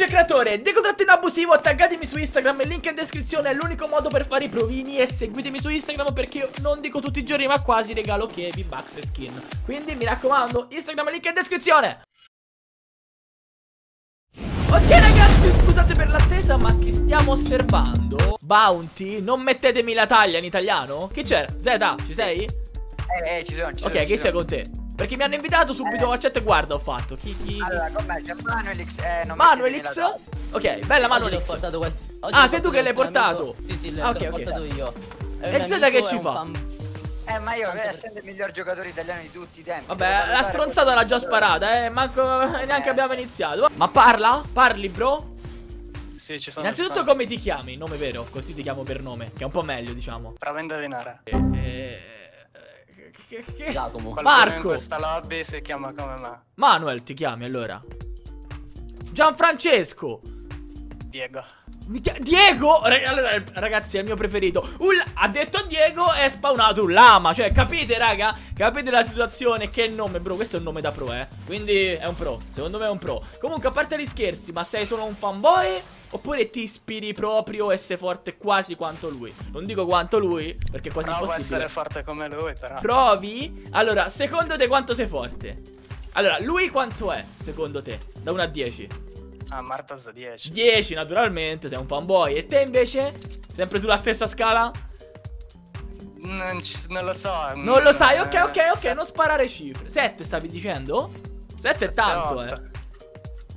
Amici e creatore, decotrattino abusivo, taggatemi su Instagram, il link in descrizione è l'unico modo per fare i provini e seguitemi su Instagram perché io non dico tutti i giorni ma quasi regalo che V-Bucks e skin. Quindi mi raccomando, Instagram, link in descrizione. Ok ragazzi, scusate per l'attesa, ma chi stiamo osservando? Bounty? Non mettetemi la taglia in italiano? Chi c'è? Zeta, ci sei? Eh, eh, ci sono, ci Ok, sono, chi ci c'è sono. con te? Perché mi hanno invitato subito a chat e guarda ho fatto Chi, chi, chi? Allora, con me c'è Manuelix, eh, non Manuelix? mettetemi la Ok, bella questo. oggi Ah, sei tu che l'hai portato? amico. Sì, sì, l'ho Ah, ok, ok. portato io. E Zeta che ci fa? fan-. Eh, ma io, eh, essendo il miglior giocatore italiano di tutti i tempi. Vabbè, la stronzata l'ha già sparata, eh Manco neanche abbiamo iniziato Ma parla? Parli bro? Sì, ci sono. Innanzitutto come ti chiami? Nome vero, così ti chiamo per nome Che è un po' meglio diciamo Prova a indovinare. Eh, eh, che- che- Giacomo. In Marco. questa lobby si chiama come me. Manuel ti chiami allora Gianfrancesco Diego. Diego! Ragazzi, è il mio preferito. Un ha detto Diego e è spawnato un lama. Cioè, capite, raga? Capite la situazione? Che nome, bro? Questo è un nome da pro, eh. Quindi è un pro. Secondo me è un pro. Comunque, a parte gli scherzi, ma sei solo un fanboy? Oppure ti ispiri proprio e sei forte quasi quanto lui? Non dico quanto lui, perché è quasi Provo impossibile. essere forte come lui, però. Provi? Allora, secondo te quanto sei forte? Allora, lui quanto è, secondo te? Da 1 a 10? Ah, Martaz 10. 10 naturalmente, sei un fanboy. E te invece? Sempre sulla stessa scala? Non, non lo so. Non lo sai, ok, eh, ok, ok, se- non sparare cifre. 7 stavi dicendo? 7 è tanto, otto. eh.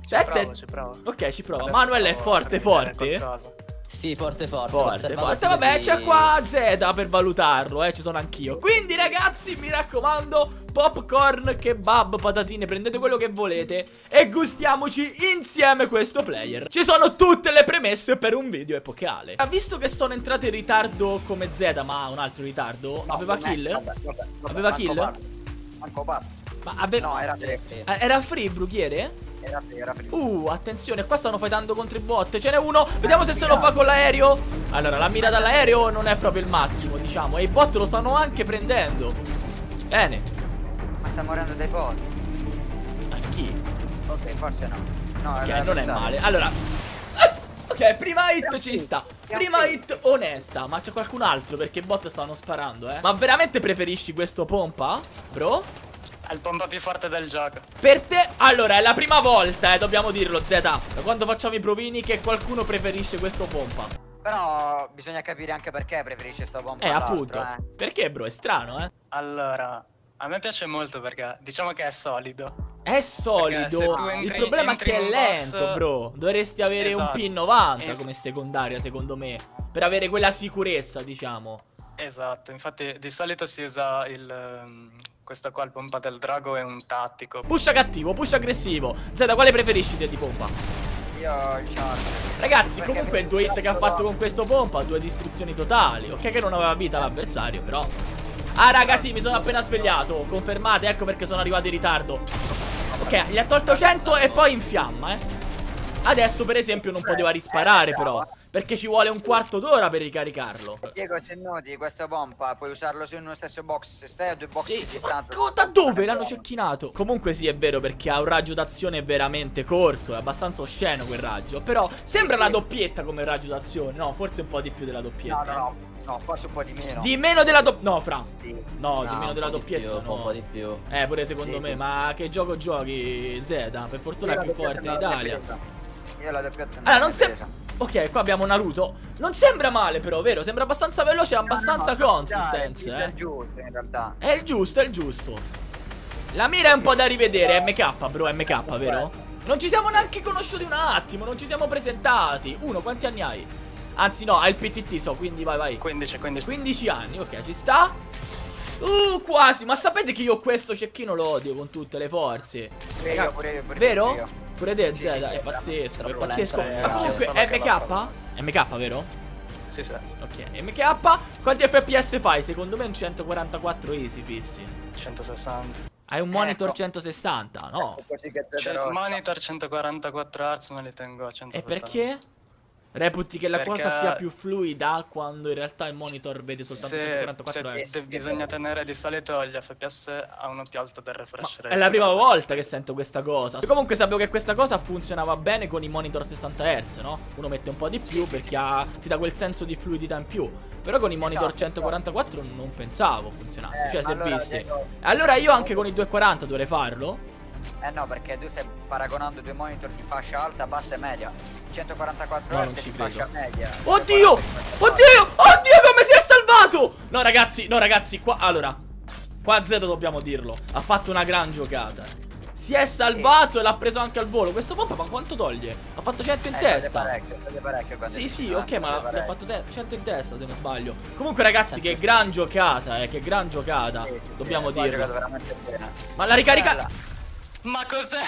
Ci 7 provo, ci provo. Ok, ci prova. Adesso Manuel è provo forte, forte. qualcosa. Sì, forte, forte. Forte, forte. Vabbè, c'è qua Z per valutarlo, eh. Ci sono anch'io. Quindi, ragazzi, mi raccomando, popcorn, kebab, patatine, prendete quello che volete e gustiamoci insieme questo player. Ci sono tutte le premesse per un video epocale. Ha visto che sono entrato in ritardo come Z, ma un altro ritardo? No, Aveva kill? vabbè, vabbè, vabbè, Aveva manco kill? parlo. Manco parlo. Ma ave- No, era free. Eh, era free, brughiere? Era. Uh, attenzione, qua stanno fightando contro i bot. Ce n'è uno. Vediamo se se lo fa con l'aereo. Allora, la mira dall'aereo non è proprio il massimo, diciamo. E i bot lo stanno anche prendendo. Bene. Ma sta morendo dai bot. A chi? Ok, forse no. No, Ok, non è male. Allora. Ok, prima hit ci sta. Prima hit onesta. Ma c'è qualcun altro perché i bot stanno sparando, eh. Ma veramente preferisci questo pompa? Bro? È il pompa più forte del gioco. Per te, allora, è la prima volta, eh, dobbiamo dirlo, Z. Da quando facciamo i provini che qualcuno preferisce questo pompa. Però bisogna capire anche perché preferisce sto pompa Eh, appunto. eh. Perché, bro? È strano, eh? Allora, a me piace molto perché diciamo che è solido. È solido. tu Il entri- problema è entri che è lento, box- bro. Dovresti avere Esatto. un P90 E- come secondaria, secondo me. Per avere quella sicurezza, diciamo. Esatto, infatti di solito si usa il... questo qua, il pompa del drago, è un tattico. Pusha cattivo, pusha aggressivo. Z, quale preferisci te di pompa? Io il charger. Ragazzi, Perché comunque due hit che ha fatto con questo pompa, due distruzioni totali. Ok che non aveva vita l'avversario, però. Ah, raga, sì, mi sono appena svegliato. Confermate, ecco perché sono arrivato in ritardo. Ok, gli ha tolto 100 e poi in fiamma, eh. Adesso, per esempio, non poteva risparare, però. Perché ci vuole un quarto d'ora per ricaricarlo. Diego, se noti questa pompa puoi usarlo su uno stesso box. Se stai a due box Sì, di distanza. ma da dove l'hanno cecchinato? Comunque sì, è vero perché ha un raggio d'azione veramente corto, è abbastanza osceno quel raggio. Però sembra una doppietta come raggio d'azione, no? Forse un po' di più della No, doppietta. no, no, no, forse un po' di meno. Di meno della doppietta. No, Fra. Sì. No, di No, meno della doppietta più, no. Un po' di più. Eh, pure secondo Sì. me, ma che gioco giochi Zeda? Per fortuna Io è la più forte in non Italia. Io la doppietta Allora, non l'ho sembra. presa. Ok, qua abbiamo Naruto. Non sembra male, però, vero? Sembra abbastanza veloce e abbastanza No, no, consistenza, dai, eh. È giusto in realtà. È il giusto, è il giusto. La mira è un po' da rivedere, MK, bro, MK, vero? Non ci siamo neanche conosciuti un attimo, non ci siamo presentati. Uno, quanti anni hai? Anzi, no, hai il PTT, so, quindi vai, vai. 15, 15. 15 anni, ok, ci sta? Uh, quasi, ma sapete che io questo cecchino lo odio con tutte le forze. Pure io, pure io, pure Vero? io. Pure te, Sì, Zeda, sì, sì, è è pazzesco, è pazzesco. Ma comunque, MK? MK, vero? Sì, sì. Ok, MK, quanti FPS fai? Secondo me un 144 easy fissi. 160. Hai un monitor Ecco. 160, no? Così che te Cioè, monitor 144 Hz me li tengo a E 160. perché? Reputi che la Perché- cosa sia più fluida quando in realtà il monitor vede soltanto Se, 144 se Hz? de- bisogna tenere di solito gli FPS a uno più alto del refresh rate. È la prima volta che sento questa cosa. Comunque sapevo che questa cosa funzionava bene con i monitor 60 Hz, no? Uno mette un po' di più perché ha- ti dà quel senso di fluidità in più. Però con i monitor Esatto, 144 non pensavo funzionasse. Eh, cioè, ma se allora, Allora io anche con i 240 dovrei farlo. Eh no, perché tu stai paragonando due monitor di fascia alta, bassa e media. 144 No, non Hz ci di credo. fascia media. Oddio! 144. Oddio! Oddio come si è salvato! No ragazzi, no ragazzi, qua Allora Qua Z dobbiamo dirlo Ha fatto una gran giocata Si è salvato e l'ha preso anche al volo Questo pompa ma quanto toglie? Ha fatto 100 in Eh, testa parecchio, parecchio Sì sì ok eh, ma l'ha fatto te- 100 in testa se non sbaglio Comunque ragazzi che gran giocata eh Che gran giocata Sì, sì, Dobbiamo sì, giocato dirlo veramente bene. Ma la ricarica Bella. Ma cos'è?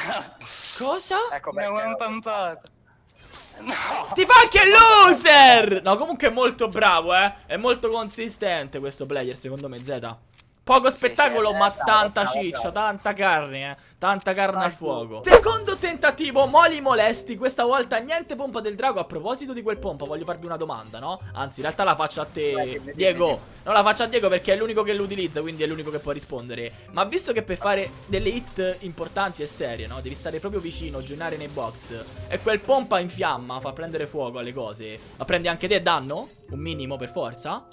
Cosa? Ecco Mi ha perché- one pumpato. No! Ti fa anche loser! No, comunque è molto bravo, eh. È molto consistente questo player, secondo me, Z. Poco spettacolo, ma tanta ciccia, tanta carne, eh. Tanta carne al fuoco. Secondo tentativo, moli molesti. Questa volta niente pompa del drago. A proposito di quel pompa, voglio farvi una domanda, no? Anzi, in realtà la faccio a te, Diego. dimmi. No, la faccio a Diego perché è l'unico che l'utilizza, quindi è l'unico che può rispondere. Ma visto che per fare delle hit importanti e serie, no? Devi stare proprio vicino, giocare nei box. E quel pompa in fiamma fa prendere fuoco alle cose. Ma prendi anche te danno? Un minimo per forza?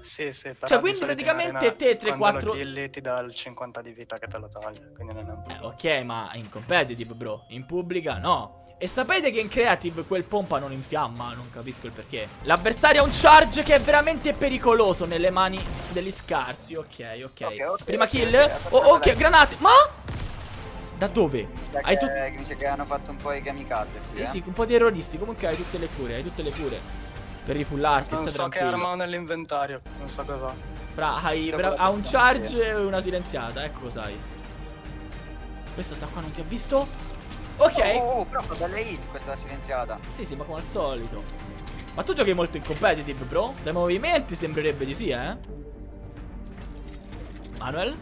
Sì, sì, però Cioè, di quindi praticamente arena, te tre, quando quattro- lo killi ti dà il 50 di vita che te lo toglie, quindi non è un Eh, problema. ok, ma in competitive, bro. In pubblica, no. E sapete che in creative quel pompa non infiamma? Non capisco il perché. L'avversario ha un charge che è veramente pericoloso nelle mani degli scarsi. Ok, ok. Ok, ok, Prima ok, kill. Oh, ok, granate. Ma? Da dove? Sa Hai che- tutti. Mi sa che hanno fatto un po' i kamikaze Sì, eh. sì, un po' terroristi. Comunque hai tutte le cure, hai tutte le cure. Per rifullarti, Non so che tranquillo. arma ho nell'inventario, non so cosa. Fra, hai, ha un charge e una silenziata, ecco cos'hai. Questo sta qua, non ti ha visto? Ok. Oh, oh, oh, proprio belle hit questa silenziata. Sì, sì, ma come al solito. Ma tu giochi molto in competitive, bro? Dai movimenti sembrerebbe di sì, eh? Manuel?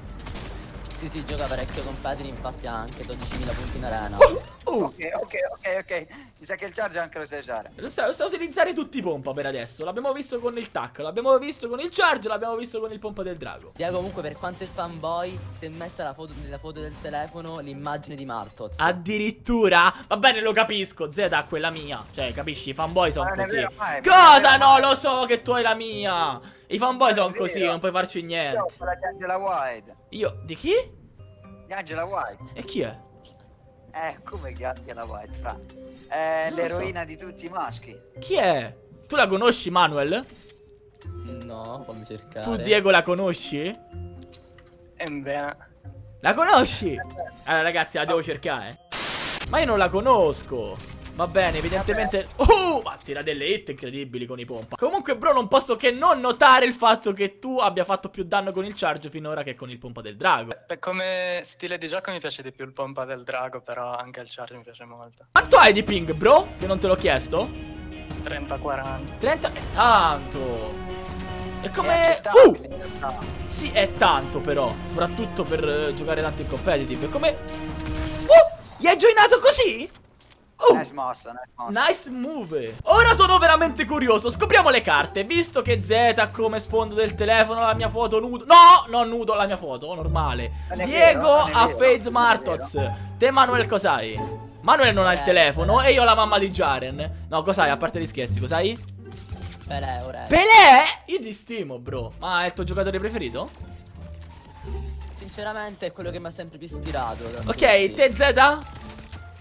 Sì, sì, gioca parecchio competitive, infatti ha anche 12.000 punti in arena. Uh, Ok, ok, ok, ok. Mi sa che il charge anche lo sai usare. lo sa, lo sa utilizzare tutti i pompa per adesso. L'abbiamo visto con il tac, l'abbiamo visto con il charge, l'abbiamo visto con il pompa del drago. Diego comunque per quanto è fanboy si è messa la foto, nella foto del telefono l'immagine di Martoz. Addirittura? Va bene, lo capisco. Z ha quella mia. Cioè, capisci? I fanboy sono così. vero mai, Cosa? No, mai. lo so che tu hai la mia. I fanboy sono così, non puoi farci Io niente. quella di Angela White. Io, di chi? Di Angela White. E chi è? Eh, come che Angela White, fra? È lo so. l'eroina di tutti i maschi. Chi è? Tu la conosci, Manuel? No, fammi cercare. Tu, Diego, la conosci? E bene. La conosci? Allora, ragazzi, la devo cercare. Ma io non la conosco. Va bene, evidentemente. Oh, ma tira delle hit incredibili con i pompa. Comunque, bro, non posso che non notare il fatto che tu abbia fatto più danno con il charge finora che con il pompa del drago. Per come stile di gioco mi piace di più il pompa del drago, però anche il charge mi piace molto. Quanto hai di ping, bro? Che non te l'ho chiesto? 30-40. 30 è tanto. E È come. accettabile, Uh! Sì, è tanto, però. Soprattutto per eh, giocare tanto in competitive. Come. Uh! Gli hai joinato così? Uh! Nice mossa, nice mossa. Nice move Ora sono veramente curioso Scopriamo le carte Visto che Z ha come sfondo del telefono la mia foto nudo No, non nudo, la mia foto, normale Diego vero, vero, Faze Martoz Te Manuel cos'hai? Manuel non ha il Eh, telefono eh. E io ho la mamma di Jaren No, cos'hai? A parte gli scherzi, cos'hai? Pelé, ora. Pelé? Io ti stimo, bro Ma è il tuo giocatore preferito? Sinceramente è quello che mi ha sempre più ispirato. Ok, te Z?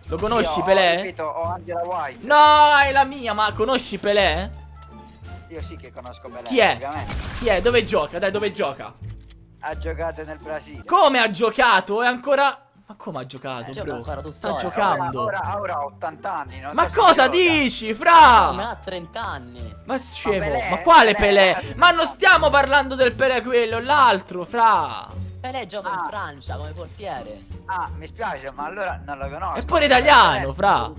Lo conosci Io ho, Pelé? ripeto, ho Angela White. No, hai la mia, ma conosci Pelé? Io sì che conosco Pelé. Chi è? Chi è? Dove gioca? Dai, dove gioca? Ha giocato nel Brasile. Come ha giocato? È ancora. Ma come ha giocato, Eh, bro? ancora Sta tuttora. giocando. Ora, ora, ora ha 80 anni. non Ma cosa dici, fra? ha 30 anni. Ma scemo, ma, Pelé, quale Pelé, Pelé? Pelé. Ma non stiamo parlando del Pelé quello, l'altro, fra. Pelé gioca Ah. in Francia come portiere. Ah, mi spiace, ma allora non lo conosco. È pure italiano, Eh, fra.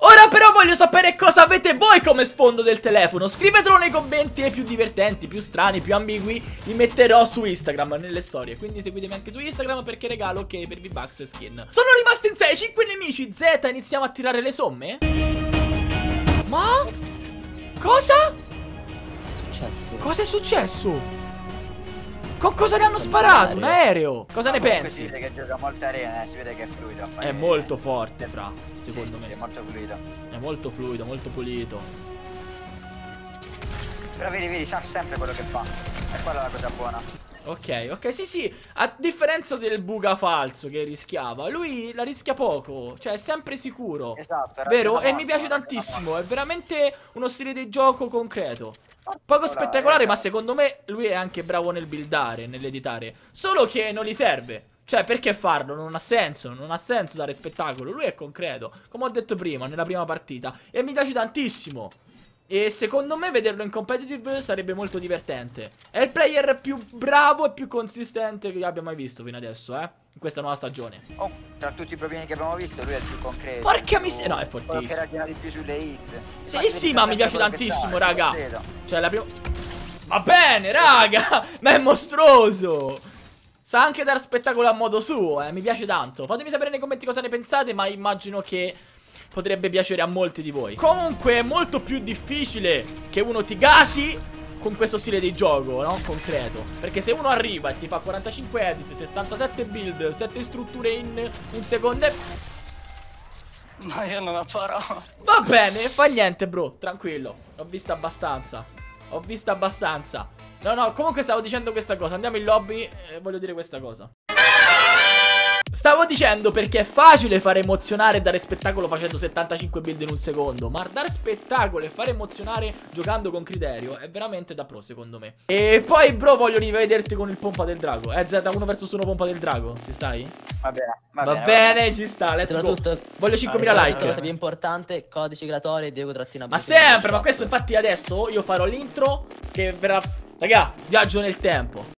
Ora però voglio sapere cosa avete voi come sfondo del telefono Scrivetelo nei commenti e più divertenti, più strani, più ambigui Li metterò su Instagram nelle storie Quindi seguitemi anche su Instagram perché regalo ok per V-Bucks e skin Sono rimasti in 6, 5 nemici Z, iniziamo a tirare le somme? Ma? Cosa? È successo? Cosa è successo? Con cosa ne hanno sparato? Un aereo? Cosa ne Comunque Si pensi? vede che gioca molte arene, eh, si vede che è fluido. a fare- È molto forte, fra, secondo sì, È me. molto fluido. È molto fluido, molto pulito. Però vedi, vedi, sa sempre quello che fa. E quella è la cosa buona. Ok, ok, sì, sì. A differenza del buga falso che rischiava, lui la rischia poco. Cioè, è sempre sicuro. Esatto. Vero? E mi piace tantissimo. È veramente uno stile di gioco concreto. Poco spettacolare, ma secondo me lui è anche bravo nel buildare, nell'editare. Solo che non gli serve. Cioè, perché farlo? Non ha senso. Non ha senso dare spettacolo. Lui è concreto. Come ho detto prima, nella prima partita. E mi piace tantissimo. E secondo me vederlo in competitive sarebbe molto divertente. È il player più bravo e più consistente che abbia mai visto fino adesso, eh. In questa nuova stagione. Oh, tra tutti i problemi che abbiamo visto, lui è il più concreto. Porca miseria, no, è fortissimo. che ragiona di più sulle hit. Sì, Infatti, sì, ma mi piace tantissimo, sa, raga. Cioè, la prima. Va bene, raga! Ma è mostruoso! Sa anche dar spettacolo a modo suo, eh. Mi piace tanto. Fatemi sapere nei commenti cosa ne pensate, ma immagino che potrebbe piacere a molti di voi. Comunque, è molto più difficile che uno ti gasi con questo stile di gioco, no? Concreto. Perché se uno arriva e ti fa 45 edit, 77 build, 7 strutture in un secondo e... Ma io non ho parole. Va bene, fa niente, bro. Tranquillo. Ho visto abbastanza. Ho visto abbastanza. No, no, comunque stavo dicendo questa cosa. Andiamo in lobby e voglio dire questa cosa. Stavo dicendo perché è facile fare emozionare e dare spettacolo facendo 75 build in un secondo. Ma dare spettacolo e fare emozionare giocando con criterio è veramente da pro, secondo me. E poi, bro, voglio rivederti con il pompa del drago. Eh, Z1 versus 1 pompa del drago. Ci stai? Va bene, va, Va, bene. bene, ci sta. Let's go. Soprattutto Voglio 5.000 La like. cosa più importante, codice creatore Diego Trattina Ma sempre, ma questo infatti adesso io farò l'intro che verrà... Raga, viaggio nel tempo.